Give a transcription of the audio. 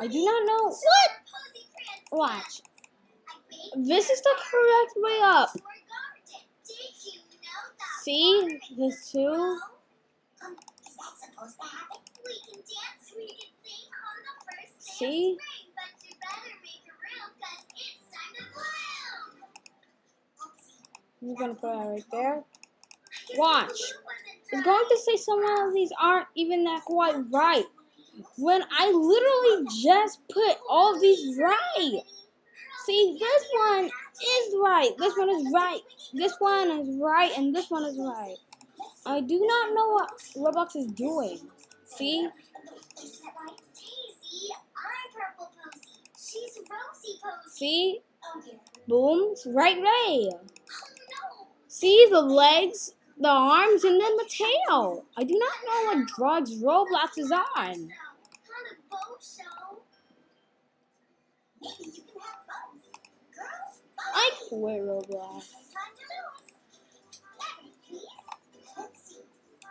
I do not know. What? Watch. This is the correct way up. See? The two. See? I'm gonna put that right there. Watch. It's going to say some of these aren't even that quite right. When I literally just put all these right. See, this one is right. This one is right. This one is right. And this one is right. I do not know what Roblox is doing. See? See? Boom. Right way. See the legs, the arms, and then the tail. I do not know what drugs Roblox is on. I quit Roblox.